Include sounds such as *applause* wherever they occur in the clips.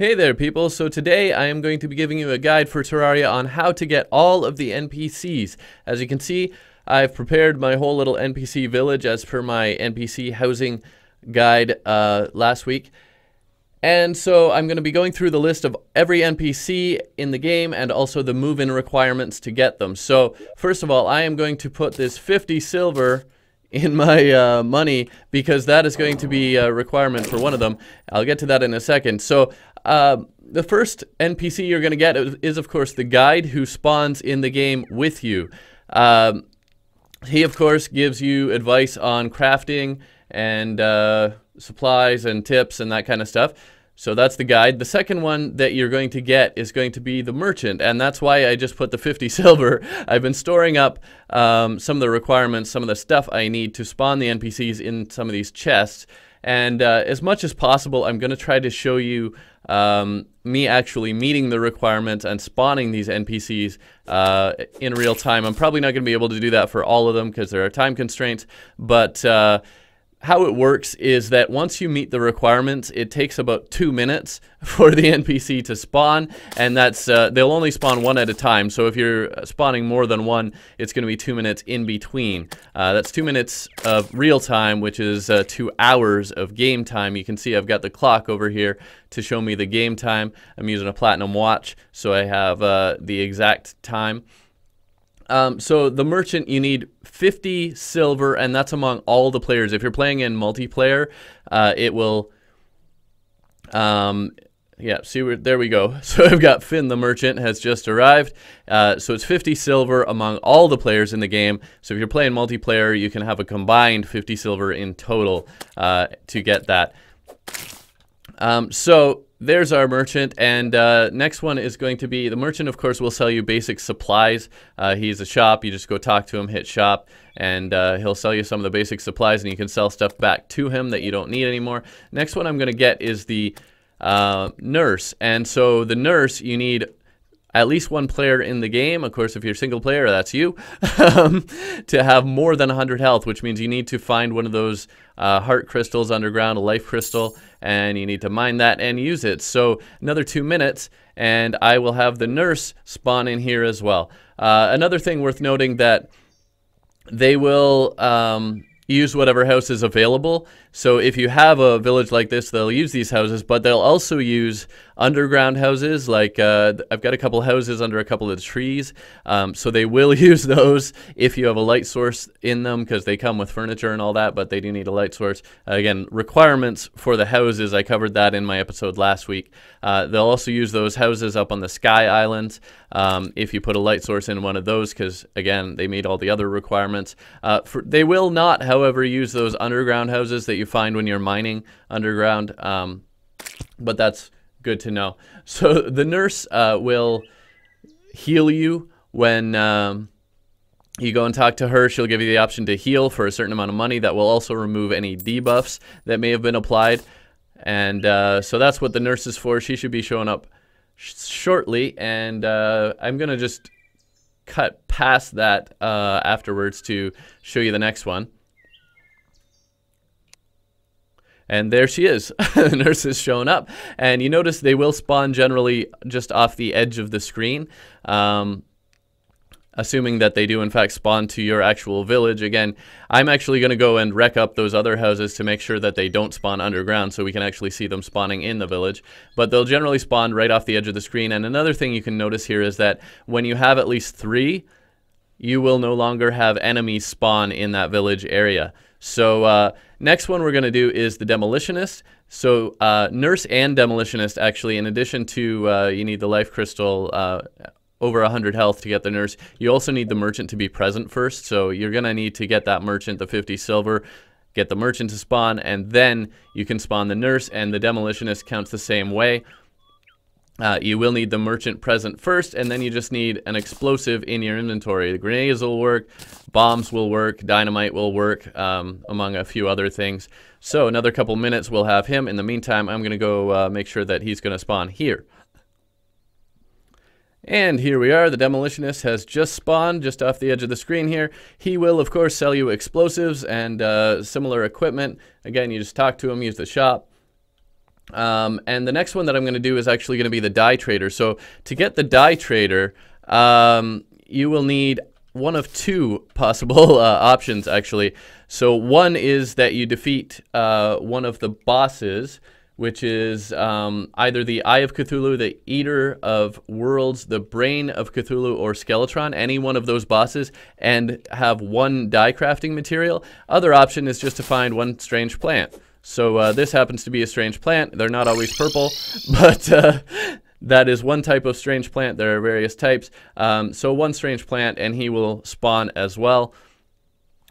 Hey there people, so today I am going to be giving you a guide for Terraria on how to get all of the NPCs. As you can see, I've prepared my whole little NPC village as per my NPC housing guide uh, last week. And so I'm going to be going through the list of every NPC in the game and also the move-in requirements to get them. So first of all, I am going to put this 50 silver in my uh, money because that is going to be a requirement for one of them. I'll get to that in a second. So uh, the first NPC you're going to get is, of course, the guide who spawns in the game with you. Um, he, of course, gives you advice on crafting and uh, supplies and tips and that kind of stuff. So that's the guide. The second one that you're going to get is going to be the merchant, and that's why I just put the 50 *laughs* silver. I've been storing up um, some of the requirements, some of the stuff I need to spawn the NPCs in some of these chests. And uh, as much as possible, I'm going to try to show you um, me actually meeting the requirements and spawning these NPCs uh, in real time. I'm probably not going to be able to do that for all of them because there are time constraints, but uh, how it works is that once you meet the requirements, it takes about two minutes *laughs* for the NPC to spawn, and that's uh, they'll only spawn one at a time. So if you're spawning more than one, it's going to be two minutes in between. Uh, that's two minutes of real time, which is uh, two hours of game time. You can see I've got the clock over here to show me the game time. I'm using a platinum watch, so I have uh, the exact time. Um, so the merchant, you need 50 silver, and that's among all the players. If you're playing in multiplayer, uh, it will. Um, yeah, see there we go. *laughs* So I've got Finn the merchant has just arrived. Uh, so it's 50 silver among all the players in the game. So if you're playing multiplayer, you can have a combined 50 silver in total uh, to get that. Um, so there's our merchant, and uh, next one is going to be the merchant. Of course, will sell you basic supplies. Uh, he's a shop. You just go talk to him, hit shop, and uh, he'll sell you some of the basic supplies, and you can sell stuff back to him that you don't need anymore. Next one I'm going to get is the uh, nurse, and so the nurse you need at least one player in the game. Of course, if you're single player, that's you. *laughs* Um, to have more than 100 health, which means you need to find one of those uh, heart crystals underground, a life crystal, and you need to mine that and use it. So another two minutes, and I will have the nurse spawn in here as well. Uh, another thing worth noting that they will um, use whatever house is available. So if you have a village like this, they'll use these houses, but they'll also use underground houses. Like uh, I've got a couple houses under a couple of trees, um, so they will *laughs* use those if you have a light source in them because they come with furniture and all that. But they do need a light source. Again, requirements for the houses. I covered that in my episode last week. Uh, they'll also use those houses up on the Sky Islands um, if you put a light source in one of those because again they meet all the other requirements. Uh, for, they will not, however, use those underground houses that you find when you're mining underground. Um, but that's good to know. *laughs* So the nurse uh, will heal you when um, you go and talk to her. She'll give you the option to heal for a certain amount of money. That will also remove any debuffs that may have been applied. And uh, so that's what the nurse is for. She should be showing up sh shortly. And uh, I'm going to just cut past that uh, afterwards to show you the next one. And there she is. *laughs* the nurse is showing up. And you notice they will spawn generally just off the edge of the screen. Um, assuming that they do in fact spawn to your actual village. Again, I'm actually going to go and wreck up those other houses to make sure that they don't spawn underground so we can actually see them spawning in the village. But they'll generally spawn right off the edge of the screen. And another thing you can notice here is that when you have at least three, you will no longer have enemies spawn in that village area. So uh, next one we're going to do is the Demolitionist. So uh, Nurse and Demolitionist actually, in addition to uh, you need the Life Crystal uh, over 100 health to get the Nurse, you also need the Merchant to be present first. So you're going to need to get that Merchant, the 50 silver, get the Merchant to spawn, and then you can spawn the Nurse, and the Demolitionist counts the same way. Uh, you will need the merchant present first, and then you just need an explosive in your inventory. The grenades will work, bombs will work, dynamite will work, um, among a few other things. So another couple minutes, we'll have him. In the meantime, I'm going to go uh, make sure that he's going to spawn here. And here we are, the Demolitionist has just spawned just off the edge of the screen here. He will, of course, sell you explosives and uh, similar equipment. Again, you just talk to him, use the shop, Um, and the next one that I'm going to do is actually going to be the dye trader. So to get the dye trader, um, you will need one of two *laughs* possible uh, options actually. So one is that you defeat uh, one of the bosses, which is um, either the Eye of Cthulhu, the Eater of Worlds, the Brain of Cthulhu, or Skeletron, any one of those bosses, and have one dye crafting material. Other option is just to find one strange plant. So uh, this happens to be a strange plant. They're not always purple, *laughs* but uh, that is one type of strange plant. There are various types. Um, so one strange plant, and he will spawn as well.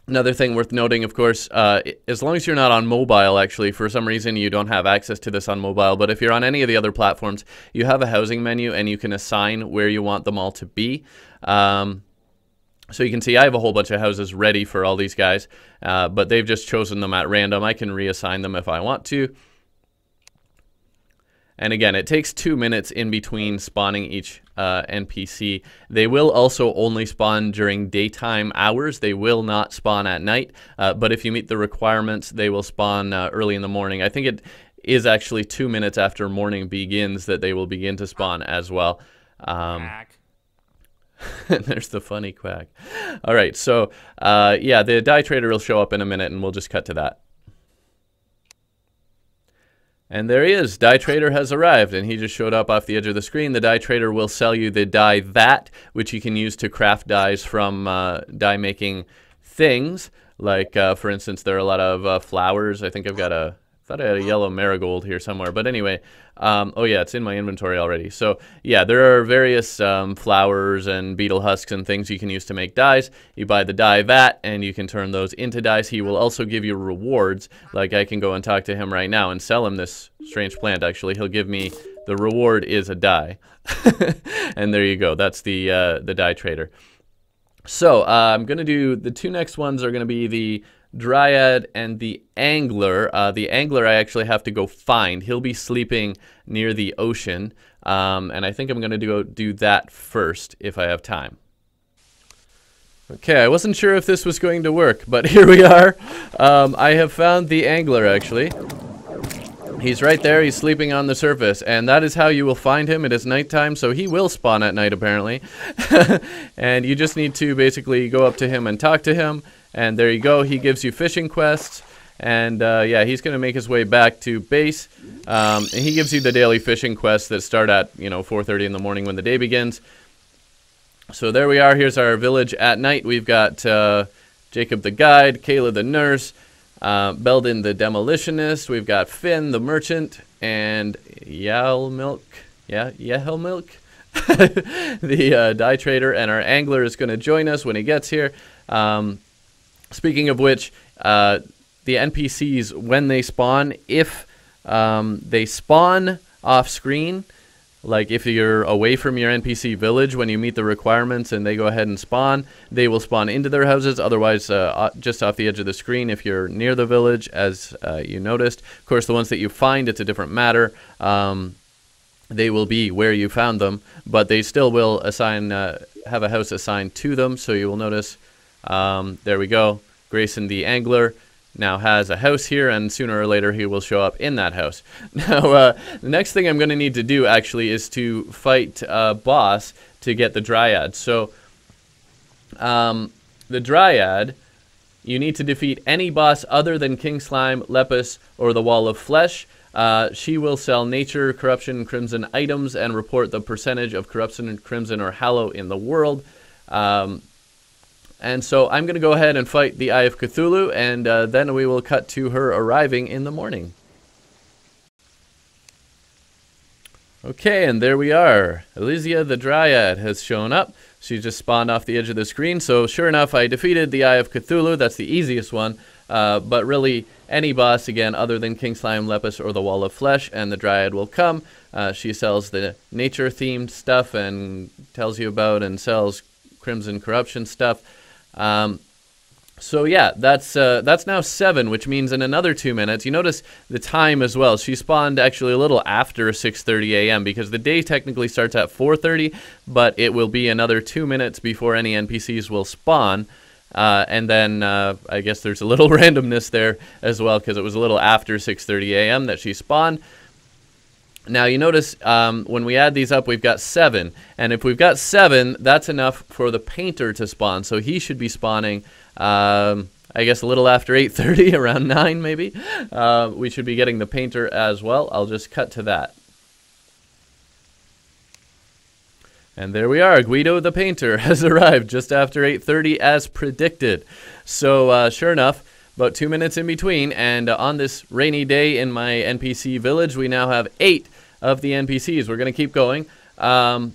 Another thing worth noting, of course, uh, as long as you're not on mobile, actually, for some reason you don't have access to this on mobile, but if you're on any of the other platforms, you have a housing menu and you can assign where you want them all to be. Um, so you can see I have a whole bunch of houses ready for all these guys, uh, but they've just chosen them at random. I can reassign them if I want to. And again, it takes two minutes in between spawning each uh, NPC. They will also only spawn during daytime hours. They will not spawn at night. Uh, but if you meet the requirements, they will spawn uh, early in the morning. I think it is actually two minutes after morning begins that they will begin to spawn as well. Um, *laughs* there's the funny quack. All right, so uh, yeah, the dye trader will show up in a minute, and we'll just cut to that. And there he is. Dye Trader has arrived, and he just showed up off the edge of the screen. The Dye Trader will sell you the dye vat, which you can use to craft dyes from uh, dye making things. Like, uh, for instance, there are a lot of uh, flowers. I think I've got a thought I had a yellow marigold here somewhere. But anyway, um, oh yeah, it's in my inventory already. So yeah, there are various um, flowers and beetle husks and things you can use to make dyes. You buy the dye vat and you can turn those into dyes. He will also give you rewards. Like I can go and talk to him right now and sell him this strange plant. Actually, he'll give me the reward is a dye. *laughs* and there you go. That's the uh, the dye trader. So uh, I'm gonna do the two next ones are gonna be the Dryad, and the Angler. Uh, the Angler I actually have to go find. He'll be sleeping near the ocean, um, and I think I'm going to go do that first if I have time. Okay, I wasn't sure if this was going to work, but *laughs* here we are. Um, I have found the Angler, actually. He's right there, he's sleeping on the surface, and that is how you will find him. It is nighttime, so he will spawn at night, apparently. *laughs* and you just need to basically go up to him and talk to him, and there you go. He gives you fishing quests. And uh, yeah, he's going to make his way back to base. Um, and he gives you the daily fishing quests that start at, you know, 4.30 in the morning when the day begins. So there we are. Here's our village at night. We've got uh, Jacob the guide, Kayla the nurse, uh, Belden the demolitionist. We've got Finn the merchant, and Yal Milk. Yeah, Yehel Milk. *laughs* the uh, dye trader and our angler is going to join us when he gets here. Um, Speaking of which, uh, the NPCs, when they spawn, if um, they spawn off screen, like if you're away from your NPC village when you meet the requirements and they go ahead and spawn, they will spawn into their houses. Otherwise, uh, just off the edge of the screen if you're near the village, as uh, you noticed. Of course, the ones that you find, it's a different matter. Um, they will be where you found them, but they still will assign uh, have a house assigned to them. So you will notice um, there we go. Grayson the Angler now has a house here, and sooner or later he will show up in that house. *laughs* Now, uh, the next thing I'm going to need to do actually is to fight a boss to get the Dryad. So, um, the Dryad, you need to defeat any boss other than King Slime, Lepus, or the Wall of Flesh. Uh, she will sell nature, corruption, crimson items and report the percentage of corruption, and crimson, or hallow in the world. Um, and so I'm going to go ahead and fight the Eye of Cthulhu, and uh, then we will cut to her arriving in the morning. Okay, and there we are. Elysia the Dryad has shown up. She just spawned off the edge of the screen, so sure enough, I defeated the Eye of Cthulhu. That's the easiest one. Uh, but really, any boss, again, other than King Slime, Lepus, or the Wall of Flesh, and the Dryad will come. Uh, she sells the nature-themed stuff and tells you about and sells Crimson Corruption stuff. Um, so yeah, that's uh, that's now seven, which means in another two minutes. You notice the time as well. She spawned actually a little after 6:30 a.m. because the day technically starts at 4:30, but it will be another two minutes before any NPCs will spawn. Uh, and then uh, I guess there's a little *laughs* randomness there as well because it was a little after 6:30 a.m. that she spawned. Now you notice um, when we add these up, we've got seven. And if we've got seven, that's enough for the painter to spawn. So he should be spawning, um, I guess, a little after 8.30, *laughs* around 9 maybe. Uh, we should be getting the painter as well. I'll just cut to that. And there we are. Guido the painter *laughs* has arrived just after 8.30 as predicted. So uh, sure enough, about two minutes in between. And uh, on this rainy day in my NPC village, we now have eight of the NPCs. We're going to keep going. Um,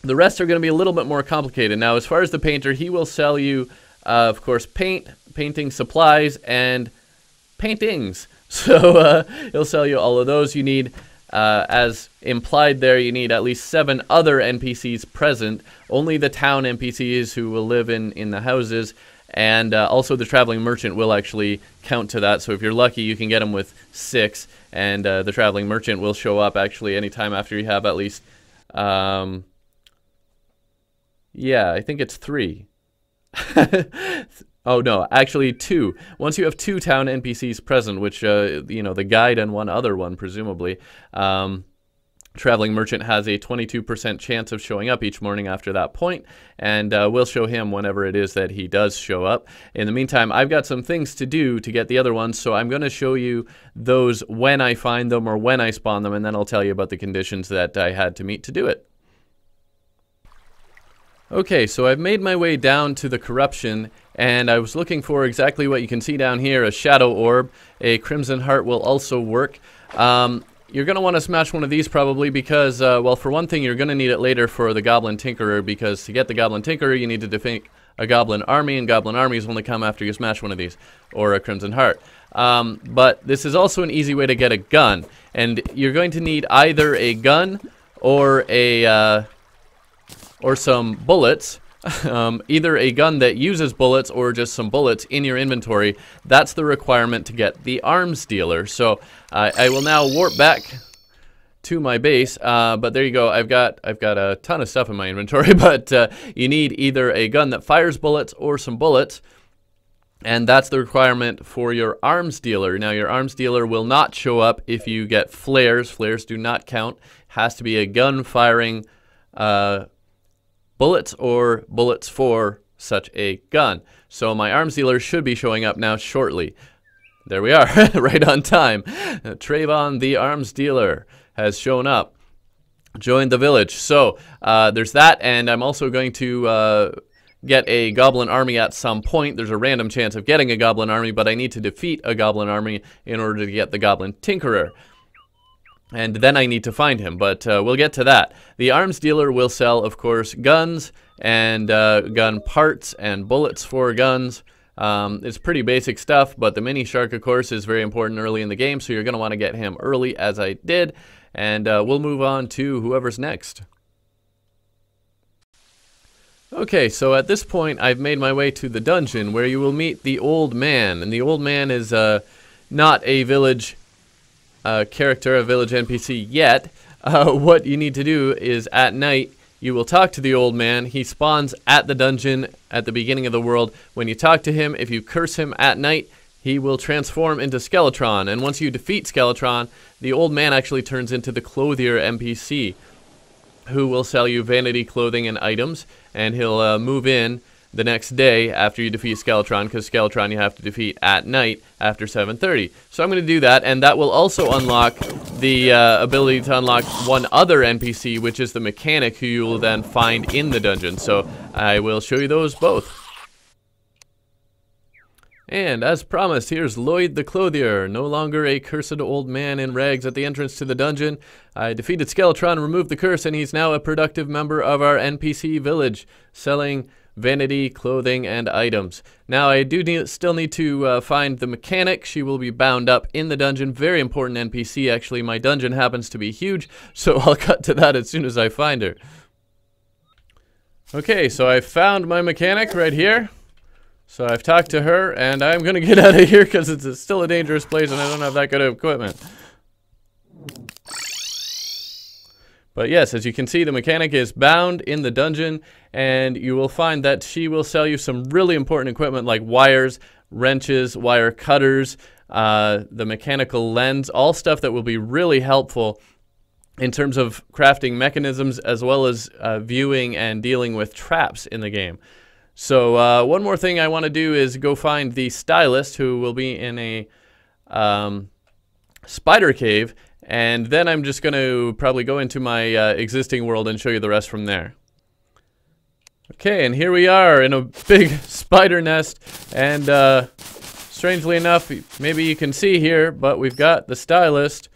the rest are going to be a little bit more complicated. Now, as far as the painter, he will sell you, uh, of course, paint, painting supplies, and paintings. *laughs* So uh, he'll sell you all of those. You need, uh, as implied there, you need at least seven other NPCs present. Only the town NPCs who will live in, in the houses and uh, also, the traveling merchant will actually count to that. So if you're lucky, you can get them with six, and uh, the traveling merchant will show up actually anytime after you have at least. Um, yeah, I think it's three. *laughs* oh no, actually two. Once you have two town NPCs present, which uh, you know the guide and one other one presumably. Um, Traveling Merchant has a 22% chance of showing up each morning after that point, and uh, we'll show him whenever it is that he does show up. In the meantime, I've got some things to do to get the other ones, so I'm going to show you those when I find them or when I spawn them, and then I'll tell you about the conditions that I had to meet to do it. Okay, so I've made my way down to the corruption, and I was looking for exactly what you can see down here, a shadow orb. A crimson heart will also work. Um, you're going to want to smash one of these probably because, uh, well, for one thing, you're going to need it later for the Goblin Tinkerer because to get the Goblin Tinkerer, you need to defeat a Goblin Army, and Goblin Armies only come after you smash one of these, or a Crimson Heart. Um, but this is also an easy way to get a gun, and you're going to need either a gun or a uh, or some bullets *laughs* um, either a gun that uses bullets or just some bullets in your inventory. That's the requirement to get the arms dealer. So uh, I will now warp back to my base. Uh, but there you go. I've got I've got a ton of stuff in my inventory, *laughs* but uh, you need either a gun that fires bullets or some bullets. And that's the requirement for your arms dealer. Now, your arms dealer will not show up if you get flares. Flares do not count. Has to be a gun firing uh, bullets or bullets for such a gun. So my arms dealer should be showing up now shortly. There we are, *laughs* right on time. Trayvon the arms dealer has shown up. Joined the village. So uh, there's that, and I'm also going to uh, get a goblin army at some point. There's a random chance of getting a goblin army, but I need to defeat a goblin army in order to get the goblin tinkerer and then I need to find him, but uh, we'll get to that. The arms dealer will sell, of course, guns and uh, gun parts and bullets for guns. Um, it's pretty basic stuff, but the mini shark, of course, is very important early in the game, so you're going to want to get him early, as I did, and uh, we'll move on to whoever's next. Okay, so at this point, I've made my way to the dungeon where you will meet the old man, and the old man is uh, not a village uh, character, a village NPC yet, uh, *laughs* what you need to do is at night you will talk to the old man. He spawns at the dungeon at the beginning of the world. When you talk to him, if you curse him at night, he will transform into Skeletron. And once you defeat Skeletron, the old man actually turns into the Clothier NPC, who will sell you vanity clothing and items, and he'll uh, move in the next day after you defeat Skeletron, because Skeletron you have to defeat at night after 7.30. So I'm going to do that, and that will also unlock the uh, ability to unlock one other NPC, which is the mechanic who you will then find in the dungeon. So I will show you those both. And as promised, here's Lloyd the Clothier, no longer a cursed old man in rags at the entrance to the dungeon. I defeated Skeletron, removed the curse, and he's now a productive member of our NPC village, selling vanity, clothing, and items. Now, I do need, still need to uh, find the mechanic. She will be bound up in the dungeon. Very important NPC, actually. My dungeon happens to be huge, *laughs* so I'll cut to that as soon as I find her. Okay, so I found my mechanic right here. So I've talked to her, and I'm going to get *laughs* out of here because it's a, still a dangerous place and I don't have that good of equipment. But yes, as you can see, the mechanic is bound in the dungeon, and you will find that she will sell you some really important equipment like wires, wrenches, wire cutters, uh, the mechanical lens, all stuff that will be really helpful in terms of crafting mechanisms as well as uh, viewing and dealing with traps in the game. So uh, one more thing I want to do is go find the stylist who will be in a um, spider cave and then I'm just going to probably go into my uh, existing world and show you the rest from there. Okay, and here we are in a big *laughs* spider nest. And uh, strangely enough, maybe you can see here, but we've got the stylist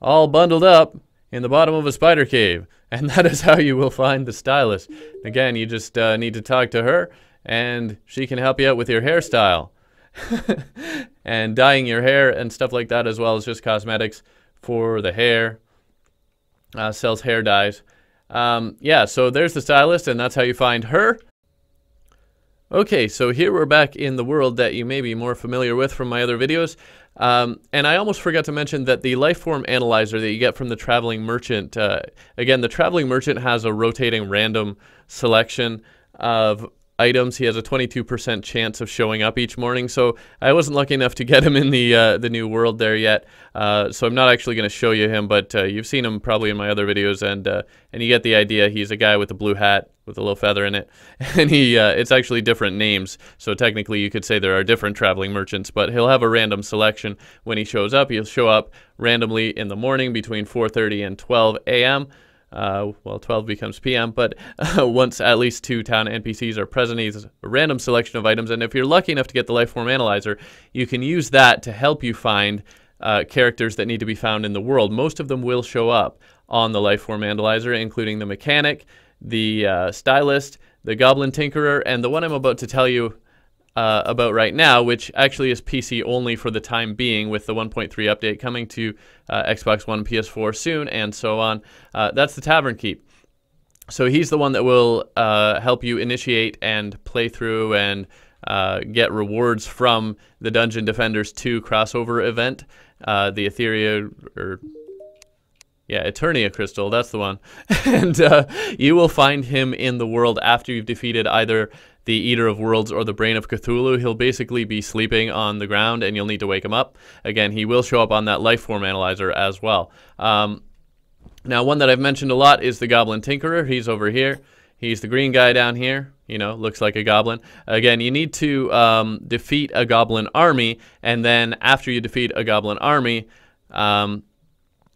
all bundled up in the bottom of a spider cave. *laughs* And that is how you will find the stylist. Again, you just uh, need to talk to her, and she can help you out with your hairstyle. *laughs* and dyeing your hair and stuff like that, as well as just cosmetics for the hair. Uh, sells hair dyes. Um, yeah, so there's the stylist, and that's how you find her. Okay, so here we're back in the world that you may be more familiar with from my other videos. Um, and I almost forgot to mention that the lifeform analyzer that you get from the traveling merchant, uh, again, the traveling merchant has a rotating random selection of items. He has a 22% chance of showing up each morning. So I wasn't lucky enough to get him in the uh, the new world there yet. Uh, so I'm not actually going to show you him, but uh, you've seen him probably in my other videos, and uh, and you get the idea. He's a guy with a blue hat with a little feather in it, *laughs* and he uh, it's actually different names. So technically, you could say there are different traveling merchants, but he'll have a random selection when he shows up. He'll show up randomly in the morning between 4:30 and 12 a.m. Uh, well, 12 becomes PM, but uh, *laughs* once at least two town NPCs are present, he's a random selection of items. And if you're lucky enough to get the Lifeform Analyzer, you can use that to help you find uh, characters that need to be found in the world. Most of them will show up on the Lifeform Analyzer, including the Mechanic, the uh, Stylist, the Goblin Tinkerer, and the one I'm about to tell you uh, about right now, which actually is PC only for the time being, with the 1.3 update coming to uh, Xbox One, PS4 soon, and so on. Uh, that's the Tavern Keep. So he's the one that will uh, help you initiate and play through and uh, get rewards from the Dungeon Defenders 2 crossover event, uh, the Etheria or yeah, Eternia Crystal, that's the one. *laughs* and uh, you will find him in the world after you've defeated either the Eater of Worlds or the Brain of Cthulhu. He'll basically be sleeping on the ground and you'll need to wake him up. Again, he will show up on that life form analyzer as well. Um, now, one that I've mentioned a lot is the Goblin Tinkerer. He's over here. He's the green guy down here. You know, looks like a goblin. Again, you need to um, defeat a goblin army, and then after you defeat a goblin army, um,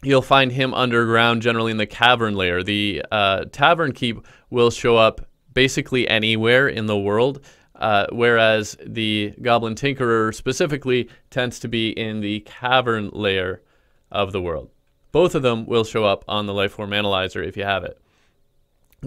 you'll find him underground, generally in the cavern layer. The uh, tavern keep will show up basically anywhere in the world, uh, whereas the Goblin Tinkerer specifically tends to be in the cavern layer of the world. Both of them will show up on the Lifeform Analyzer if you have it.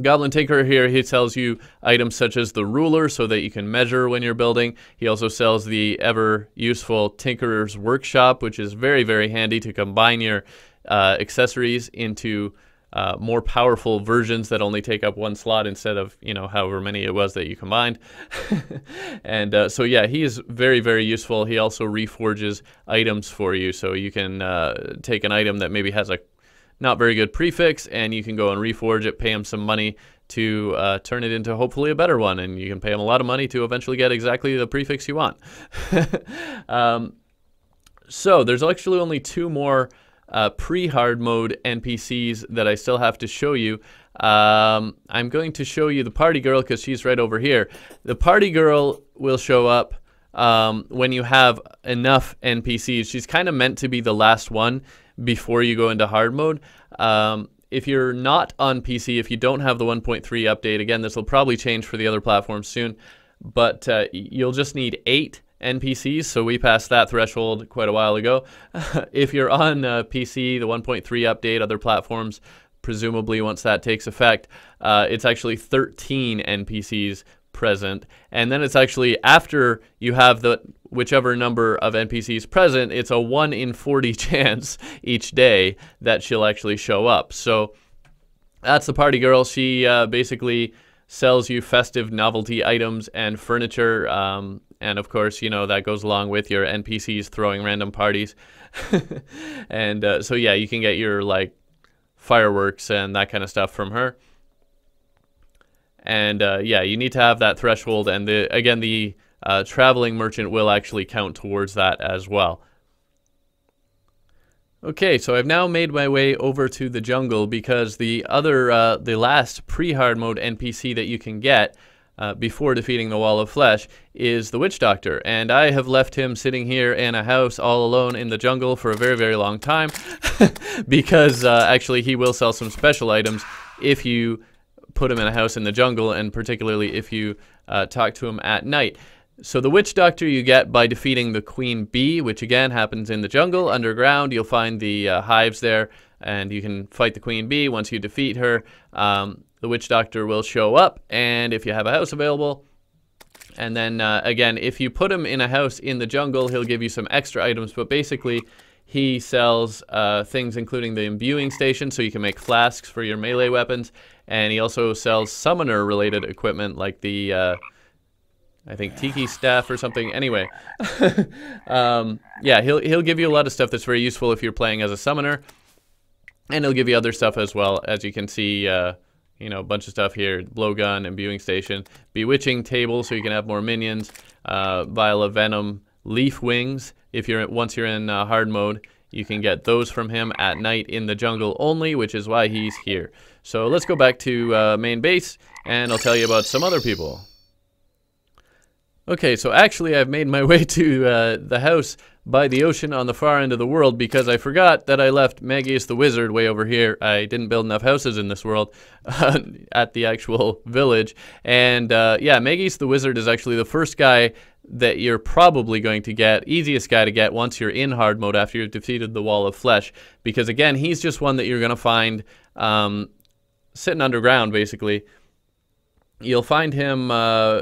Goblin Tinkerer here, he sells you items such as the ruler so that you can measure when you're building. He also sells the ever useful Tinkerer's Workshop, which is very, very handy to combine your uh, accessories into uh, more powerful versions that only take up one slot instead of you know however many it was that you combined. *laughs* and uh, so yeah, he is very very useful. He also reforges items for you, so you can uh, take an item that maybe has a not very good prefix, and you can go and reforge it, pay him some money to uh, turn it into hopefully a better one, and you can pay him a lot of money to eventually get exactly the prefix you want. *laughs* um, so there's actually only two more uh, pre-hard mode NPCs that I still have to show you. Um, I'm going to show you the party girl because she's right over here. The party girl will show up um, when you have enough NPCs. She's kind of meant to be the last one before you go into hard mode. Um, if you're not on PC, if you don't have the 1.3 update, again, this will probably change for the other platforms soon, but uh, you'll just need eight NPCs, so we passed that threshold quite a while ago. *laughs* if you're on uh, PC, the 1.3 update, other platforms, presumably once that takes effect, uh, it's actually 13 NPCs present. And then it's actually after you have the whichever number of NPCs present, it's a 1 in 40 *laughs* chance each day that she'll actually show up. So that's the party girl. She uh, basically sells you festive novelty items and furniture. Um, and of course, you know, that goes along with your NPCs throwing random parties. *laughs* and uh, so, yeah, you can get your like fireworks and that kind of stuff from her. And uh, yeah, you need to have that threshold. And the, again, the uh, traveling merchant will actually count towards that as well. Okay, so I've now made my way over to the jungle because the other, uh, the last pre-hard mode NPC that you can get uh, before defeating the Wall of Flesh is the Witch Doctor. And I have left him sitting here in a house all alone in the jungle for a very, very long time *laughs* because uh, actually he will sell some special items if you put him in a house in the jungle and particularly if you uh, talk to him at night. So the witch doctor you get by defeating the queen bee, which again happens in the jungle underground. You'll find the uh, hives there, and you can fight the queen bee. Once you defeat her, um, the witch doctor will show up, and if you have a house available, and then uh, again, if you put him in a house in the jungle, he'll give you some extra items. But basically, he sells uh, things including the imbuing station, so you can make flasks for your melee weapons, and he also sells summoner-related equipment like the uh, I think Tiki staff or something. Anyway, *laughs* um, yeah, he'll he'll give you a lot of stuff that's very useful if you're playing as a summoner, and he'll give you other stuff as well. As you can see, uh, you know, a bunch of stuff here: blowgun, imbuing station, bewitching table, so you can have more minions, uh, vial of venom, leaf wings. If you're once you're in uh, hard mode, you can get those from him at night in the jungle only, which is why he's here. So let's go back to uh, main base, and I'll tell you about some other people. Okay, so actually I've made my *laughs* way to uh, the house by the ocean on the far end of the world because I forgot that I left Magius the Wizard way over here. I didn't build enough houses in this world uh, *laughs* at the actual *laughs* village. And uh, yeah, Magius the Wizard is actually the first guy that you're probably going to get, easiest guy to get once you're in hard mode after you've defeated the Wall of Flesh. Because again, he's just one that you're going to find um, sitting underground basically. You'll find him uh,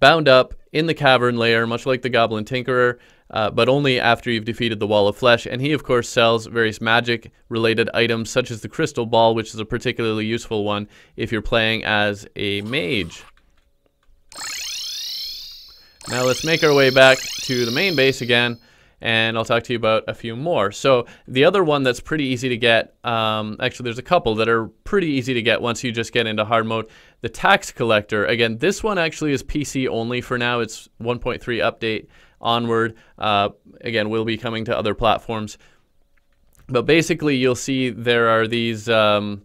bound up in the cavern layer, much like the Goblin Tinkerer, uh, but only after you've defeated the Wall of Flesh. And he, of course, sells various magic related items, such as the Crystal Ball, which is a particularly useful one if you're playing as a mage. Now let's make our way back to the main base again and I'll talk to you about a few more. So the other one that's pretty easy to get, um, actually there's a couple that are pretty easy to get once you just get into hard mode. The Tax Collector, again, this one actually is PC only for now. It's 1.3 update onward. Uh, again, will be coming to other platforms. But basically you'll see there are these... Um,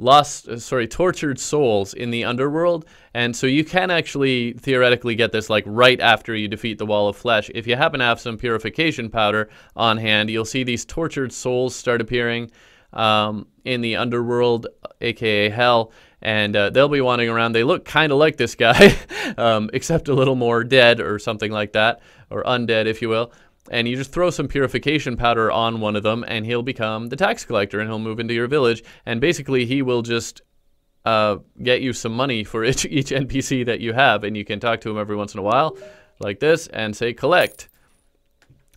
lost, uh, sorry, tortured souls in the underworld. And so you can actually theoretically get this like right after you defeat the wall of flesh. If you happen to have some purification powder on hand, you'll see these tortured souls start appearing um, in the underworld, aka hell. And uh, they'll be wandering around. They look kind of like this guy, *laughs* um, except a little more dead or something like that, or undead, if you will and you just throw some purification powder on one of them, and he'll become the tax collector, and he'll move into your village, and basically he will just uh, get you some money for *laughs* each, each NPC that you have, and you can talk to him every once in a while, like this, and say collect,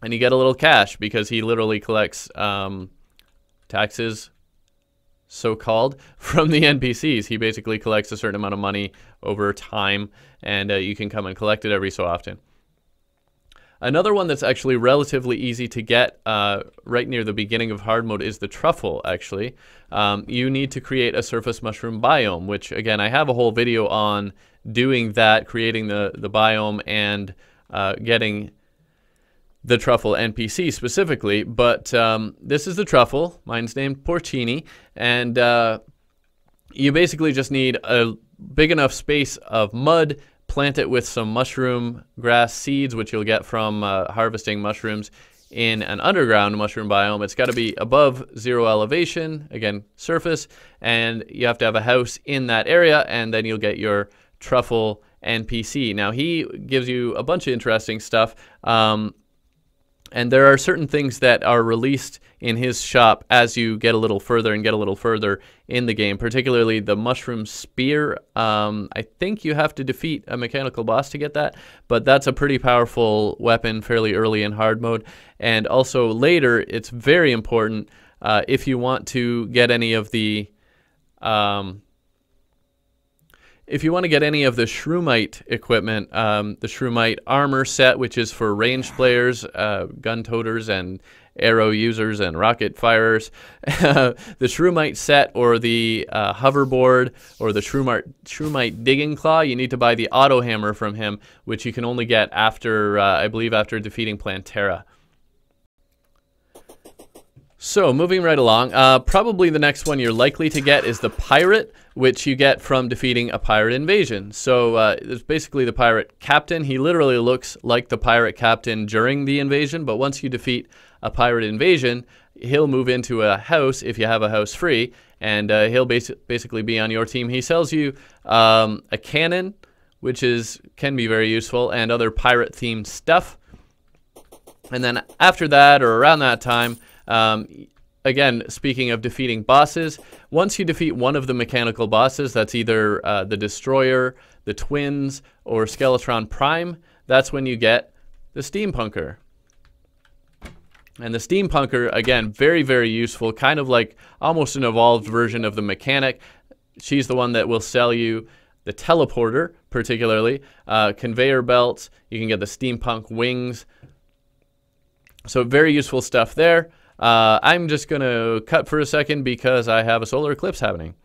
and you get a little cash because he literally collects um, taxes, so-called, *laughs* from the NPCs. He basically collects a certain amount of money over time, and uh, you can come and collect it every so often. Another one that's actually relatively easy to get uh, right near the beginning of hard mode is the truffle, actually. Um, you need to create a surface mushroom biome, which, again, I have a whole video on doing that, creating the, the biome and uh, getting the truffle NPC specifically. But um, this is the truffle. Mine's named Portini, And uh, you basically just need a big enough space of mud plant it with some mushroom grass seeds, which you'll get from uh, harvesting mushrooms in an underground mushroom biome. It's got to be above zero elevation, again, surface, and you have to have a house in that area, and then you'll get your truffle NPC. Now, he gives you a bunch of interesting stuff. Um, and there are certain things that are released in his shop as you get a little further and get a little further in the game, particularly the Mushroom Spear. Um, I think you have to defeat a mechanical boss to get that, but that's a pretty powerful weapon fairly early in hard mode. And also later, it's very important uh, if you want to get any of the. Um, if you want to get any of the Shroomite equipment, um, the Shroomite armor set, which is for ranged players, uh, gun toters, and arrow users and rocket firers, *laughs* the Shroomite set or the uh, hoverboard or the Shroomite, Shroomite digging claw, you need to buy the auto hammer from him, which you can only get after, uh, I believe, after defeating Plantera. So, moving right along, uh, probably the next one you're likely to get is the pirate, which you get from defeating a pirate invasion. So, uh, it's basically the pirate captain. He literally looks like the pirate captain during the invasion, but once you defeat a pirate invasion, he'll move into a house if you have a house free, and uh, he'll bas- basically be on your team. He sells you um, a cannon, which is can be very useful, and other pirate themed stuff. And then after that, or around that time, um, again, speaking of defeating bosses, once you defeat one of the mechanical bosses, that's either uh, the Destroyer, the Twins, or Skeletron Prime, that's when you get the Steampunker. And the Steampunker, again, very, very useful, kind of like almost an evolved version of the mechanic. She's the one that will sell you the teleporter, particularly, uh, conveyor belts. You can get the steampunk wings. So very useful stuff there. Uh, I'm just going to cut for a second because I have a solar eclipse happening.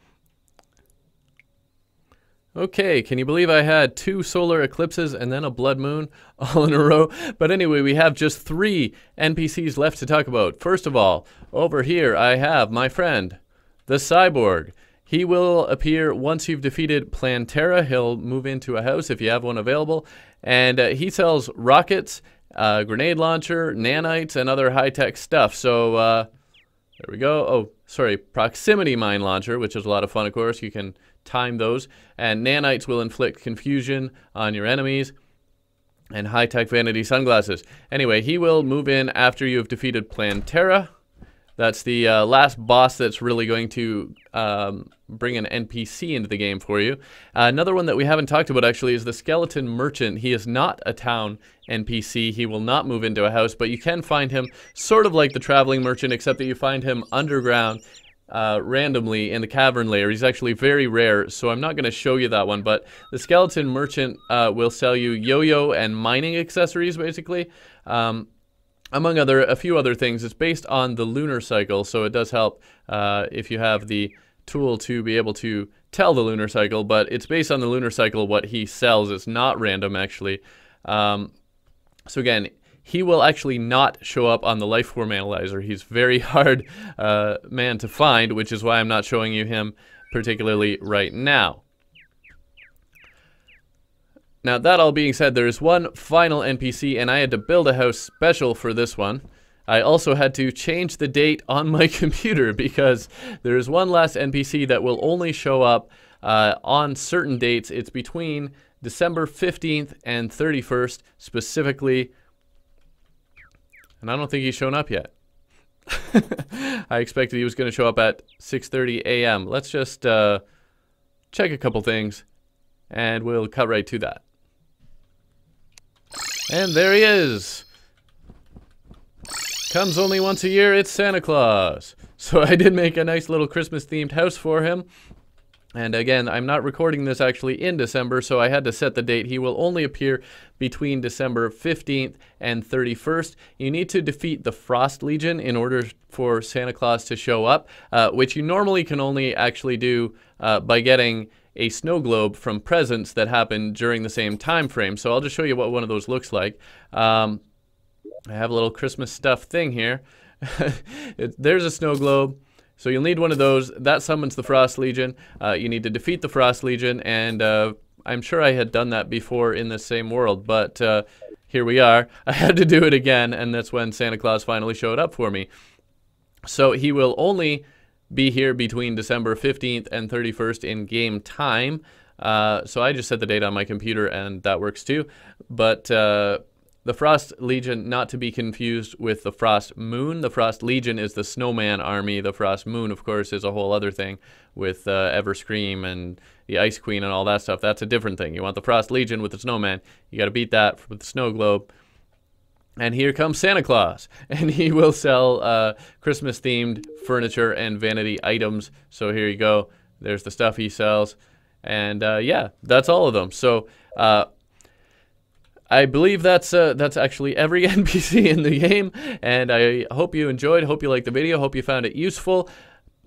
Okay, can you believe I had two solar eclipses and then a blood moon *laughs* all in a row? But anyway, we have just three NPCs left to talk about. First of all, over here I have my friend, the cyborg. He will appear once you've defeated Plantera. He'll move into a house if you have one available. And uh, he sells rockets uh, grenade launcher, nanites, and other high-tech stuff. So uh, there we go. Oh, sorry, proximity mine launcher, which is a lot of fun, of course. You can time those. And nanites will inflict confusion on your enemies. And high-tech vanity sunglasses. Anyway, he will move in after you have defeated Plantera. That's the uh, last boss that's really going to um, bring an NPC into the game for you. Uh, another one that we haven't talked about actually is the Skeleton Merchant. He is not a town NPC. He will not move into a house, but you can find him sort of like the Traveling Merchant, except that you find him underground uh, randomly in the cavern layer. He's actually very rare, so I'm not going to show you that one. But the skeleton merchant uh, will sell you yo-yo and mining accessories, basically. Um, among other a few other things. It's based on the lunar cycle, so it does help uh, if you have the tool to be able to tell the lunar cycle. But it's based on the lunar cycle. What he sells It's not random, actually. Um, so again, he will actually not show up on the life form analyzer. He's very *laughs* hard uh, man to find, which is why I'm not showing you him particularly right now. Now, that all being said, there is one final NPC, and I had to build a house special for this one. I also had to change the date on my *laughs* computer because there is one last NPC that will only show up uh, on certain dates. It's between December 15th and 31st, specifically. And I don't think he's shown up yet. *laughs* I expected he was going to show up at 6.30 a.m. Let's just uh, check a couple things, and we'll cut right to that. And there he is. Comes only once a year, it's Santa Claus. *laughs* So I did make a nice little Christmas themed house for him. And again, I'm not recording this actually in December, so I had to set the date. He will only appear between December 15th and 31st. You need to defeat the Frost Legion in order for Santa Claus to show up, uh, which you normally can only actually do uh, by getting a snow globe from presents that happened during the same time frame. So I'll just show you what one of those looks like. Um, I have a little Christmas stuff thing here. *laughs* it, there's a snow globe. So you'll need one of those. That summons the Frost Legion. Uh, you need to defeat the Frost Legion, and uh, I'm sure I had done that before in the same world, but uh, here we are. *laughs* I had to do it again, and that's when Santa Claus finally showed up for me. So he will only be here between December 15th and 31st in game time. Uh, so I just set the date on my computer and that works too. But uh, the Frost Legion, not to be confused with the Frost Moon. The Frost Legion is the Snowman army. The Frost Moon, of course, is a whole other thing with uh, Everscream and the Ice Queen and all that stuff. That's a different thing. You want the Frost Legion with the Snowman. You got to beat that with the Snow Globe. And here comes Santa Claus, *laughs* and he will sell uh, Christmas themed furniture and vanity items. So here you go. There's the stuff he sells. And uh, yeah, that's all of them. So uh, I believe that's uh, that's actually every *laughs* NPC in the game. And I hope you enjoyed. Hope you liked the video. Hope you found it useful.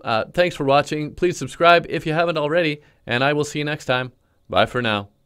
Uh, thanks for watching. Please subscribe if you haven't already. And I will see you next time. Bye for now.